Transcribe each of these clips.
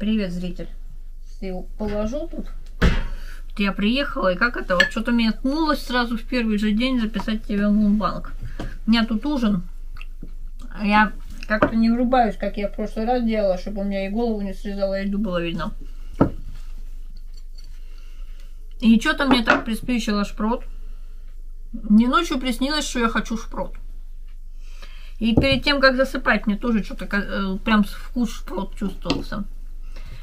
Привет, зритель. Я его положу тут. Я приехала, и как это, вот что-то мне ткнулось сразу в первый же день записать тебе в Мунбанк. У меня тут ужин. Я как-то не врубаюсь, как я в прошлый раз делала, чтобы у меня и голову не срезала, и еду было видно. И что-то мне так приспичило шпрот. Мне ночью приснилось, что я хочу шпрот. И перед тем, как засыпать, мне тоже что-то э, прям вкус шпрот чувствовался.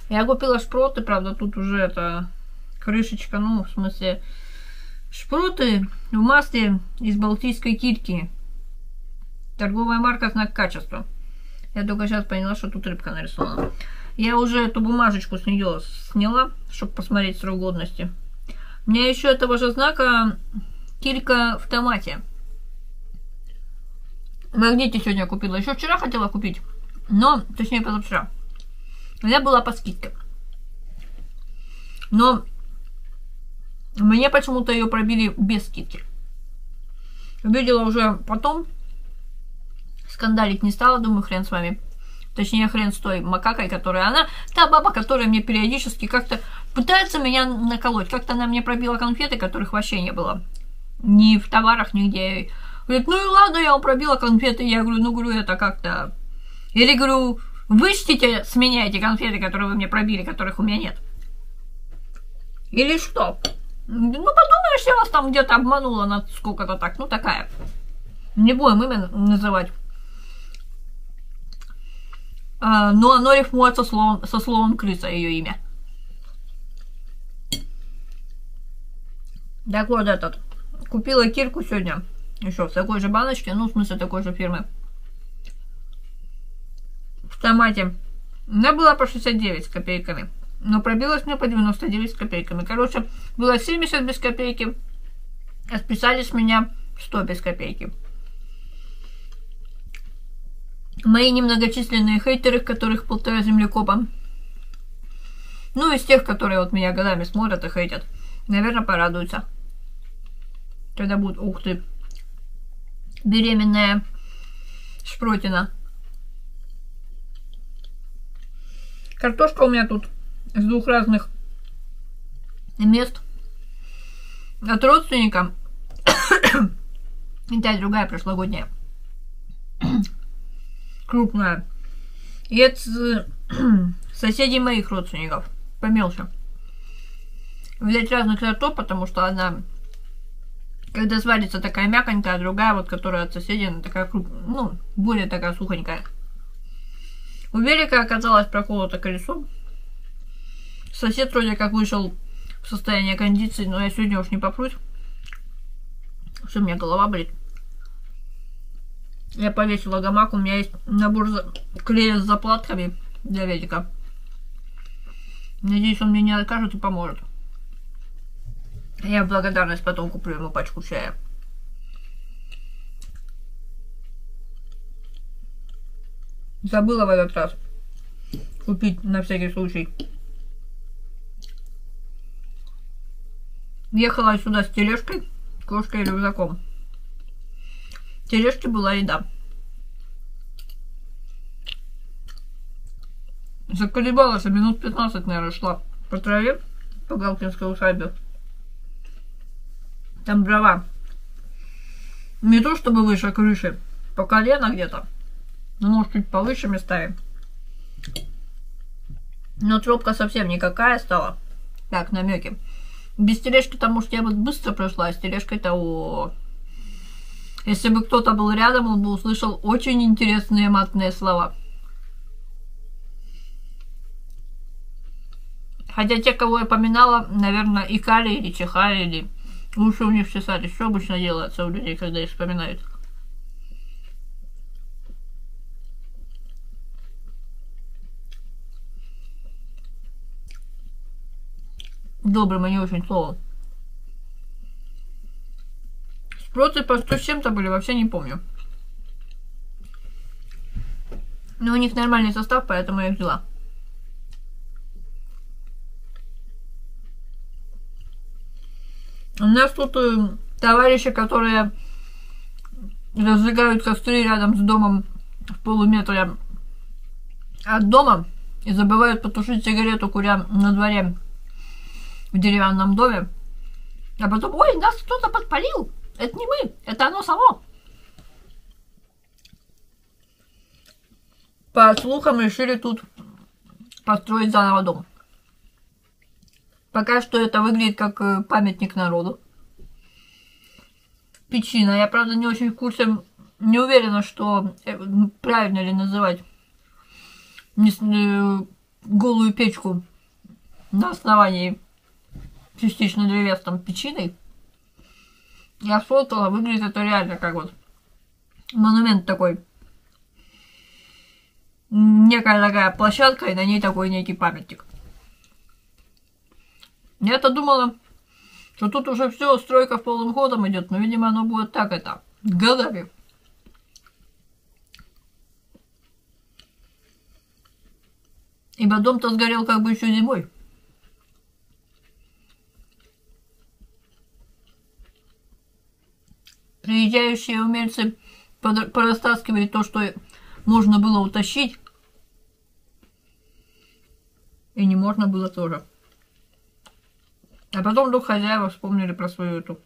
Я купила шпроты, правда, тут уже это крышечка, ну, в смысле, шпроты в масле из балтийской кильки. Торговая марка знак качества. Я только сейчас поняла, что тут рыбка нарисована. Я уже эту бумажечку с нее сняла, чтобы посмотреть срок годности. У меня еще этого же знака килька в томате. Магните сегодня купила. Еще вчера хотела купить, но, точнее, позавчера. Я была по скидке. Но мне почему-то ее пробили без скидки. Видела уже потом. Скандалить не стала, думаю, хрен с вами. Точнее, хрен с той макакой, которая она... Та баба, которая мне периодически как-то пытается меня наколоть. Как-то она мне пробила конфеты, которых вообще не было. Ни в товарах, нигде. Говорит, ну и ладно, я вам пробила конфеты. Я говорю, ну, говорю, это как-то... Или, говорю, вычтите с меня эти конфеты, которые вы мне пробили, которых у меня нет. Или что? Ну, подумаешь, я вас там где-то обманула на сколько-то так. Ну, такая. Не будем имя называть. А, но оно рифмуется словом, со словом крыса, ее имя. Так вот этот. Купила кирку сегодня. Еще в такой же баночке, ну, в смысле, такой же фирмы. В томате. Она была по 69 с копейками. Но пробилась мне по 99 с копейками. Короче, было 70 без копейки. А списали с меня 100 без копейки. Мои немногочисленные хейтеры, которых полтора землекопа. Ну, из тех, которые вот меня годами смотрят и хейтят. Наверное, порадуются. Когда будут, ух ты, беременная шпротина. Картошка у меня тут с двух разных мест. От родственника. И та другая прошлогодняя. Крупная. И от соседей моих родственников. Помелся. Взять разных сортов, потому что она когда сварится такая мяконькая, а другая, вот, которая от соседей, она такая крупная, ну, более такая сухонькая. У велика оказалось проколото колесо. Сосед вроде как вышел в состояние кондиции, но я сегодня уж не попрусь. Что у меня голова болит. Я повесила гамак, у меня есть набор клея с заплатками для велика. Надеюсь, он мне не откажет и поможет. Я в благодарность потом куплю ему пачку чая. Забыла в этот раз купить на всякий случай. Ехала сюда с тележкой, кошкой и рюкзаком. В тележке была еда. Заколебалась, а минут 15, наверное, шла по траве по Галкинской усадьбе. Там дрова. Не то чтобы выше крыши, по колено где-то. Ну, может, чуть повыше местами. Но тропка совсем никакая стала. Так, намеки. Без тележки-то, может, я бы быстро прошла, а с тележкой-то о... Если бы кто-то был рядом, он бы услышал очень интересные матные слова. Хотя те, кого я поминала, наверное, икали или чихали, или уши у них чесались. Что обычно делается у людей, когда их вспоминают? Добрым, а не очень слово. Спроты по 100 с чем-то были, вообще не помню. Но у них нормальный состав, поэтому я их взяла. У нас тут э, товарищи, которые разжигают костры рядом с домом в полуметре от дома, и забывают потушить сигарету, куря на дворе в деревянном доме. А потом, ой, нас кто-то подпалил. Это не мы, это оно само. По слухам решили тут построить заново дом. Пока что это выглядит как э, памятник народу. Печина. Я, правда, не очень в курсе, не уверена, что э, правильно ли называть э, голую печку на основании частично древесном печиной. Я сфоткала, выглядит это реально как вот монумент такой. Некая такая площадка, и на ней такой некий памятник. Я-то думала, что тут уже все, стройка в полным ходом идет, но, видимо, оно будет так это, годами. Ибо дом-то сгорел как бы еще зимой. Приезжающие умельцы порастаскивали то, что можно было утащить. И не можно было тоже. А потом вдруг хозяева вспомнили про свою эту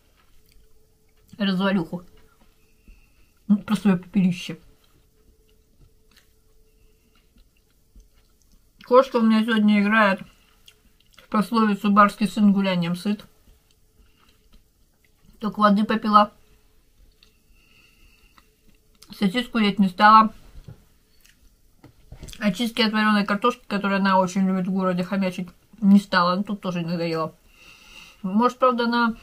развалюху. Ну, про свое пепелище. Кошка у меня сегодня играет в пословицу «Барский сын гулянием сыт». Только воды попила. Сосиску есть не стала. Очистки от вареной картошки, которую она очень любит в городе хомячить, не стала. Ну, тут тоже не надоело. Может, правда, она,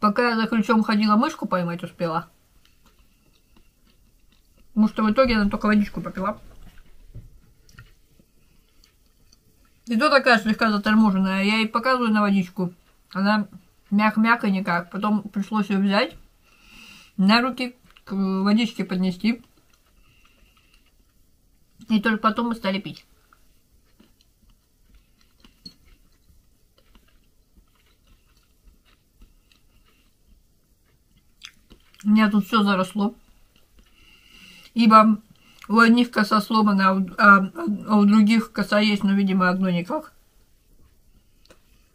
пока я за ключом ходила, мышку поймать успела. Может, в итоге она только водичку попила. И то такая слегка заторможенная. Я ей показываю на водичку. Она мяк-мяк и никак. Потом пришлось ее взять, на руки к водичке поднести. И только потом мы стали пить. У меня тут все заросло. Ибо у одних коса сломана, а, а у других коса есть, но, видимо, одно никак.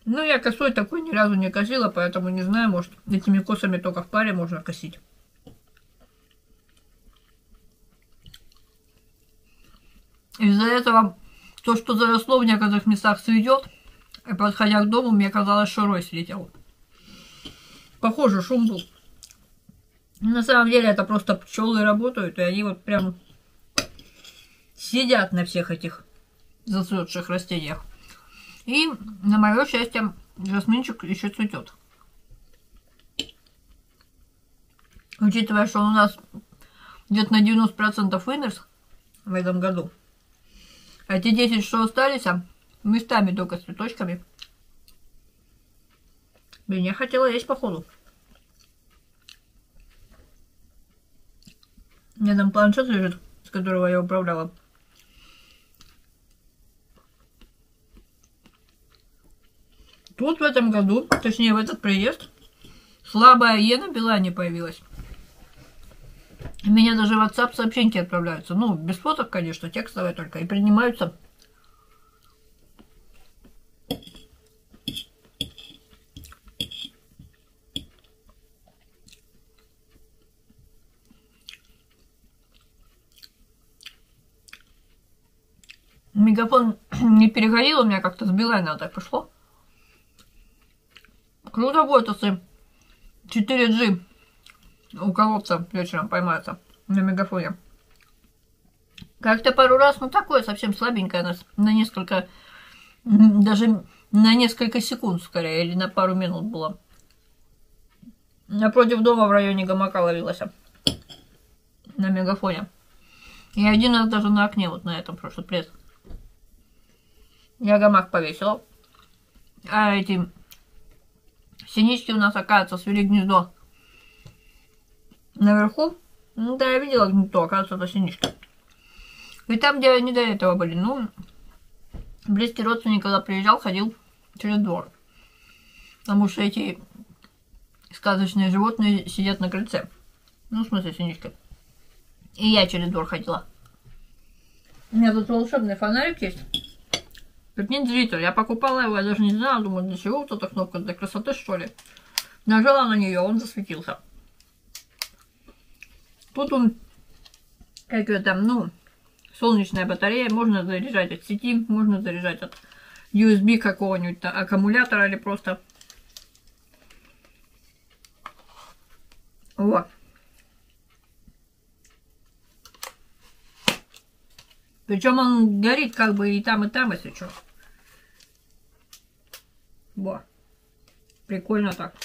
Ну, я косой такой ни разу не косила, поэтому не знаю, может, этими косами только в паре можно косить. Из-за этого то, что заросло в некоторых местах цветет, и подходя к дому, мне казалось, что рой слетел. Похоже, шум был. На самом деле это просто пчелы работают, и они вот прям сидят на всех этих зацветших растениях. И, на мое счастье, жасминчик еще цветет. Учитывая, что он у нас где-то на 90% вымерз в этом году. А те 10, что остались, а местами только с цветочками. Блин, я хотела есть походу. У меня там планшет лежит, с которого я управляла. Тут в этом году, точнее в этот приезд, слабая Е на появилась. Меня даже в WhatsApp сообщения отправляются. Ну, без фоток, конечно, текстовые только. И принимаются Мегафон не перегорел, у меня как-то с Билайна так пошло. Круто будет, если 4G у колодца вечером поймается на мегафоне. Как-то пару раз, ну такое совсем слабенькое нас на несколько, даже на несколько секунд скорее, или на пару минут было. Напротив дома в районе гамака ловилась на мегафоне. И один раз даже на окне вот на этом прошлый пресс. Я гамак повесила. А эти синички у нас, оказывается, свели гнездо наверху. Ну да, я видела гнездо, оказывается, это синички. И там, где они до этого были, ну, близкий родственник, когда приезжал, ходил через двор. Потому что эти сказочные животные сидят на крыльце. Ну, в смысле, синичка. И я через двор ходила. У меня тут волшебный фонарик есть. Прикинь, зритель, я покупала его, я даже не знала, думаю, для чего вот эта кнопка, для красоты что ли. Нажала на нее, он засветился. Тут он, как это, ну, солнечная батарея, можно заряжать от сети, можно заряжать от USB какого-нибудь аккумулятора или просто... Вот. Причем он горит как бы и там, и там, если что. Во. Прикольно так.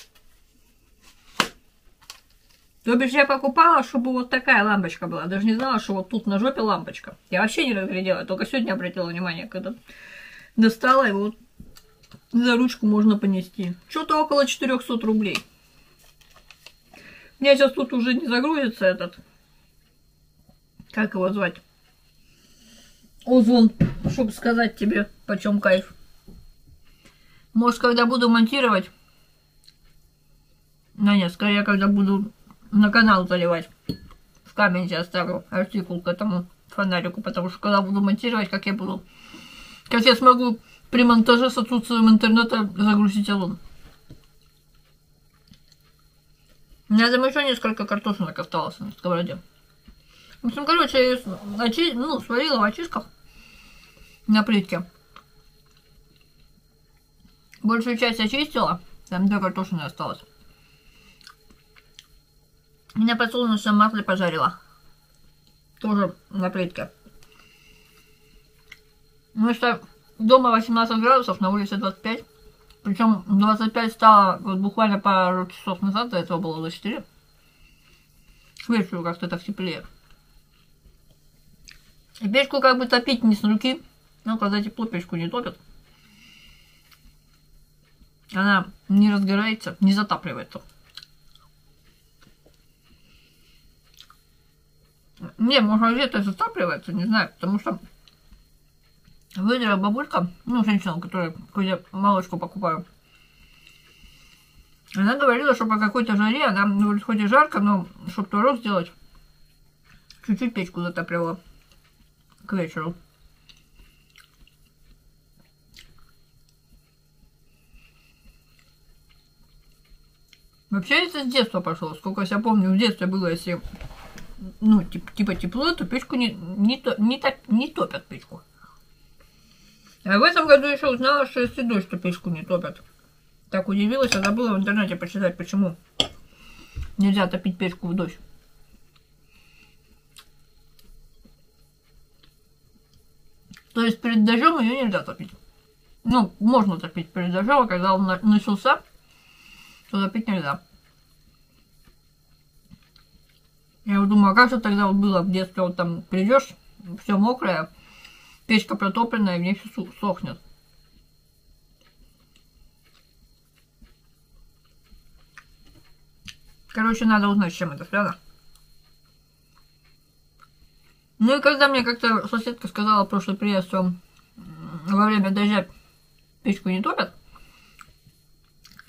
То бишь я покупала, чтобы вот такая лампочка была. Даже не знала, что вот тут на жопе лампочка. Я вообще не разглядела, только сегодня обратила внимание, когда достала и вот за ручку можно понести. Что-то около 400 рублей. У меня сейчас тут уже не загрузится этот... Как его звать? Озон, чтобы сказать тебе, почем кайф. Может, когда буду монтировать... Ну нет, скорее, когда буду на канал заливать. В комменте оставлю артикул к этому фонарику, потому что когда буду монтировать, как я буду... Как я смогу при монтаже с отсутствием интернета загрузить алон. У меня там еще несколько картошинок осталось на сковороде. В общем, короче, я очи... ну, сварила в очишках на плитке. Большую часть очистила, там две картошины осталось. Меня подсолнечном масле пожарила. Тоже на плитке. Ну что, дома 18 градусов, на улице 25. Причем 25 стало вот буквально пару часов назад, до этого было 24. К вечеру как-то так теплее. И печку как бы топить не с руки. Ну, когда тепло, печку не топят. Она не разгорается, не затапливается. Не, может где-то затапливается, не знаю, потому что выдала бабулька, ну, женщина, которая, я молочку покупаю, она говорила, что по какой-то жаре, она, ну, хоть и жарко, но чтобы творог сделать, чуть-чуть печку затапливала к вечеру. Вообще это с детства пошло. Сколько я помню, в детстве было, если ну, типа, тепло, то печку не, не, не, топ, не топят печку. А в этом году еще узнала, что если дождь, то печку не топят. Так удивилась, а забыла в интернете почитать, почему нельзя топить печку в дождь. То есть перед дождем ее нельзя топить. Ну, можно топить перед дождем, а когда он начался, то топить нельзя. Я вот думаю, а как же тогда было в детстве, вот там придешь, все мокрое, печка протопленная, и мне все сохнет. Короче, надо узнать, с чем это связано. Ну и когда мне как-то соседка сказала прошлый приезд, что во время дождя печку не топят,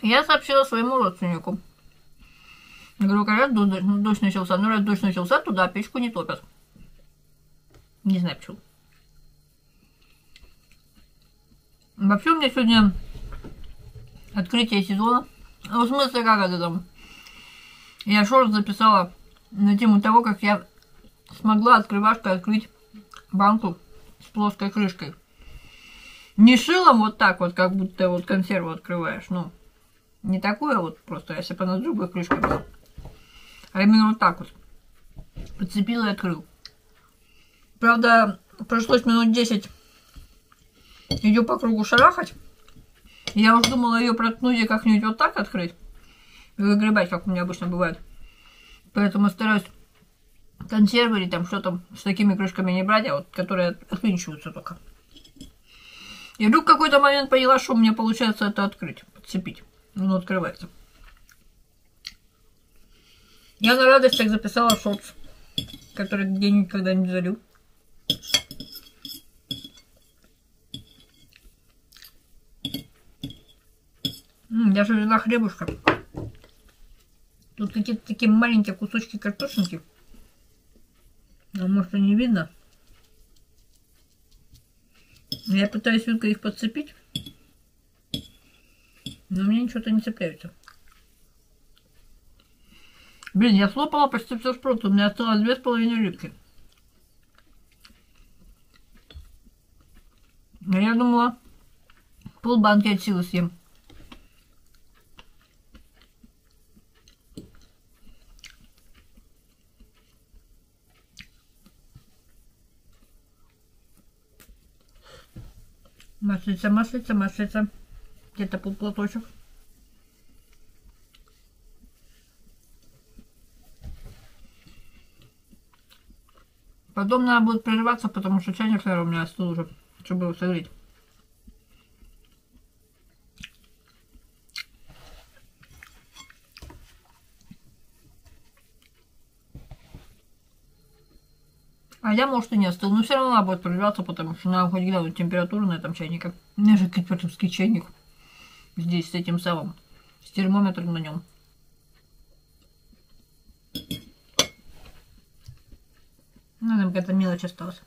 я сообщила своему родственнику. Я говорю, раз дождь, начался, ну раз дождь начался, туда печку не топят. Не знаю почему. Вообще у меня сегодня открытие сезона. Ну, в смысле, как это там? Я шорт записала на тему того, как я смогла открывашкой открыть банку с плоской крышкой. Не шилом вот так вот, как будто вот консерву открываешь, ну. Не такое вот просто, если бы она с другой крышкой была. А именно вот так вот. Подцепил и открыл. Правда, пришлось минут 10 ее по кругу шарахать. Я уж думала ее проткнуть и как-нибудь вот так открыть. И выгребать, как у меня обычно бывает. Поэтому стараюсь консервы или там что там с такими крышками не брать, а вот которые отвинчиваются только. И вдруг в какой-то момент поняла, что у меня получается это открыть, подцепить. Ну, открывается. Я на радостях записала шотс, который где-нибудь когда-нибудь залю. Я же взяла хлебушка. Тут какие-то такие маленькие кусочки картошинки. А может и не видно. Я пытаюсь вилкой их подцепить, но меня ничего-то не цепляется. Блин, я слопала почти все шпроты, у меня осталось две с половиной рыбки. А я думала, полбанки от силы съем. Маслица, маслица, маслица. Где-то полплаточек. Потом надо будет прерываться, потому что чайник, наверное, у меня остыл уже, чтобы его согреть. А я, может, и не остыл, но все равно надо будет прерываться, потому что надо хоть глянуть температуру на этом чайнике. У меня же кипертовский чайник здесь с этим самым, с термометром на нем. Ну, нам какая-то мелочь осталась.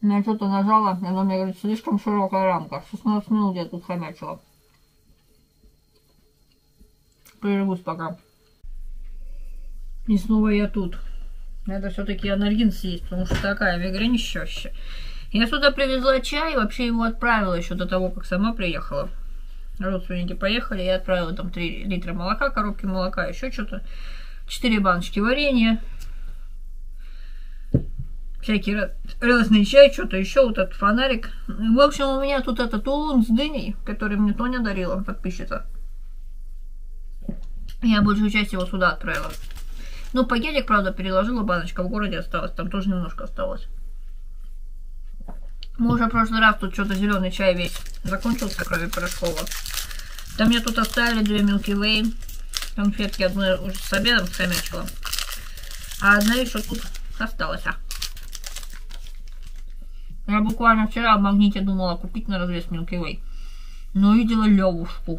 Я что-то нажала, она мне говорит, слишком широкая рамка. 16 минут я тут хомячила. Прервусь пока. И снова я тут. Надо все-таки анальгин съесть, потому что такая мигренищащая. Я сюда привезла чай, вообще его отправила еще до того, как сама приехала. Родственники поехали, я отправила там 3 литра молока, коробки молока, еще что-то. 4 баночки варенья. Всякие разные чай, что-то еще, вот этот фонарик. В общем, у меня тут этот улун с дыней, который мне Тоня дарила, подписчица. Я большую часть его сюда отправила. Ну, пакетик, правда, переложила, баночка в городе осталась, там тоже немножко осталось. Мы уже в прошлый раз тут что-то зеленый чай весь закончился, кроме порошкового. Там мне тут оставили две Milky Way конфетки, одну уже с обедом схомячила. А одна еще тут осталась. А. Я буквально вчера в магните думала купить на развес Milky Way. Но видела левушку.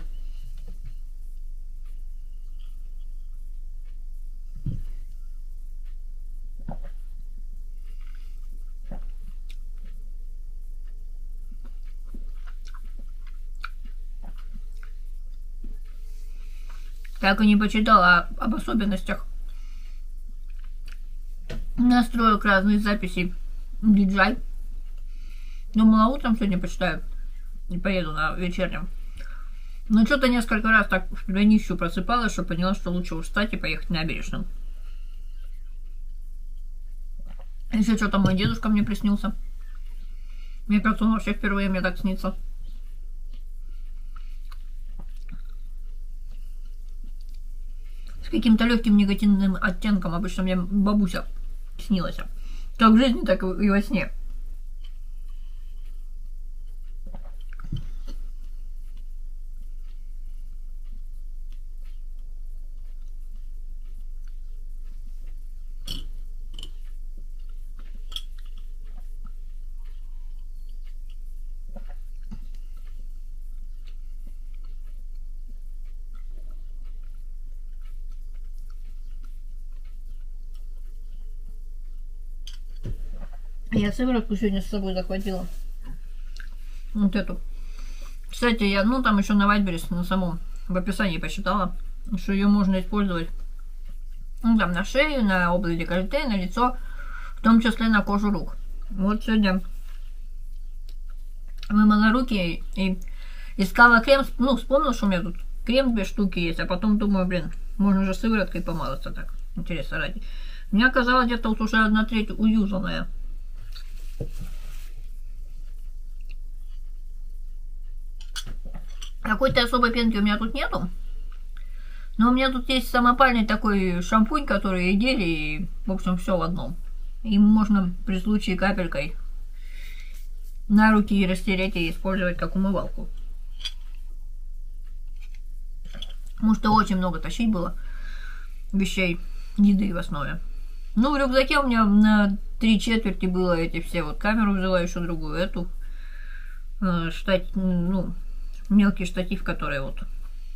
Так и не почитала об особенностях настроек разных записей DJI. Думала, утром сегодня почитаю и поеду на вечернем. Но что-то несколько раз так в нищу просыпалась, что поняла, что лучше встать и поехать на набережную. Еще что-то мой дедушка мне приснился. Мне кажется, он вообще впервые мне так снится. с каким-то легким негативным оттенком. Обычно мне бабуся снилась. Как в жизни, так и во сне. Я сыворотку сегодня с собой захватила. Вот эту. Кстати, я, ну, там еще на Вайберис, на самом, в описании посчитала, что ее можно использовать, ну, там, на шею, на область декольте, на лицо, в том числе на кожу рук. Вот сегодня вымыла руки и искала крем, ну, вспомнила, что у меня тут крем две штуки есть, а потом думаю, блин, можно же сывороткой помазаться так, интересно ради. У меня оказалось где-то вот уже одна треть уюзанная. Какой-то особой пенки у меня тут нету. Но у меня тут есть самопальный такой шампунь, который и гель, и, в общем, все в одном. Им можно при случае капелькой на руки растереть и использовать как умывалку. Потому что очень много тащить было вещей, еды в основе. Ну, в рюкзаке у меня на три четверти было эти все. Вот камеру взяла еще другую, эту. э, штат, ну, мелкий штатив, который вот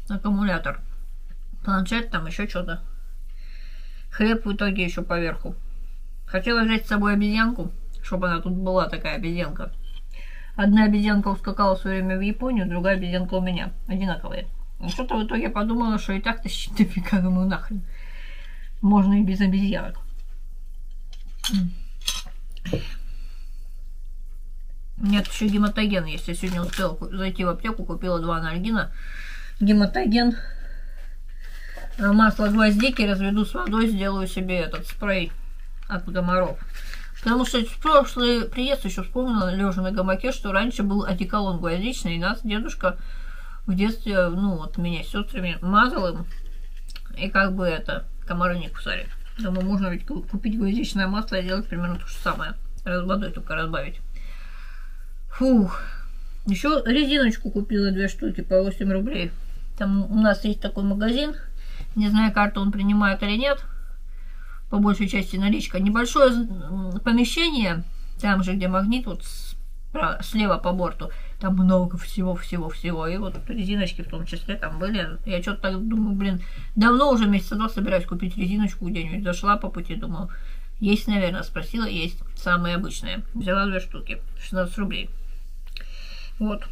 аккумулятор, планшет, там еще что-то. Хлеб в итоге еще поверху. Хотела взять с собой обезьянку, чтобы она тут была такая обезьянка. Одна обезьянка ускакала все время в Японию, другая обезьянка у меня. Одинаковые. Ну, что-то в итоге подумала, что и так-то дофига, думаю, нахрен. Можно и без обезьянок. Нет, еще гематоген есть. Я сегодня успела зайти в аптеку, купила два анальгина. Гематоген. А масло гвоздики разведу с водой, сделаю себе этот спрей от комаров. Потому что в прошлый приезд еще вспомнила, лежа на гамаке, что раньше был одеколон гвоздичный, и нас дедушка в детстве, ну, вот меня с сестрами мазал им, и как бы это, комары не кусали. Думаю, можно ведь купить гвоздичное масло и делать примерно то же самое. Раз водой только разбавить. Фух. Еще резиночку купила две штуки по 8 рублей. Там у нас есть такой магазин. Не знаю, карту он принимает или нет. По большей части наличка. Небольшое помещение, там же, где магнит, вот слева по борту. Там много всего-всего-всего. И вот резиночки в том числе там были. Я что-то так думаю, блин, давно уже месяца два собираюсь купить резиночку где-нибудь. Зашла по пути, думаю, есть, наверное, спросила, есть. Самые обычные. Взяла две штуки. 16 рублей. Вот.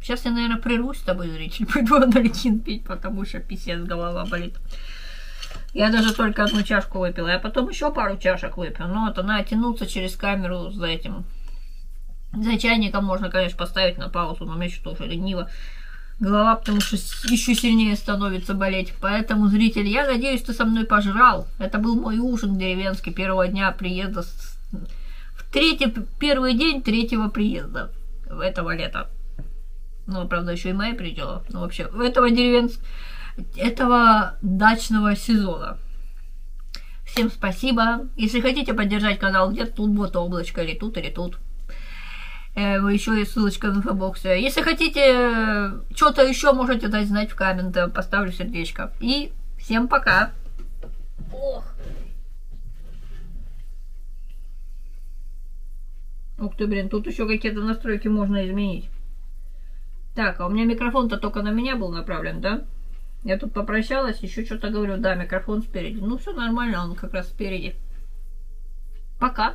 Сейчас я, наверное, прервусь с тобой, зритель. Пойду анальгин пить, потому что писец голова болит. Я даже только одну чашку выпила. Я потом еще пару чашек выпила. Но вот она тянуться через камеру за этим. За чайником можно, конечно, поставить на паузу, но мне что-то уже лениво. Голова, потому что еще сильнее становится болеть. Поэтому, зритель, я надеюсь, ты со мной пожрал. Это был мой ужин деревенский первого дня приезда с Третий, первый день третьего приезда этого лета. Ну, правда, еще и май придет. Ну, вообще, этого деревенского, этого дачного сезона. Всем спасибо. Если хотите поддержать канал, где-то тут вот облачко, или тут, или тут. Э, еще есть ссылочка в инфобоксе. Если хотите э, что-то еще, можете дать знать в комментах. Поставлю сердечко. И всем пока. Ох. Ух ты, блин, тут еще какие-то настройки можно изменить. Так, а у меня микрофон-то только на меня был направлен, да? Я тут попрощалась, еще что-то говорю. Да, микрофон спереди. Ну, все нормально, он как раз спереди. Пока.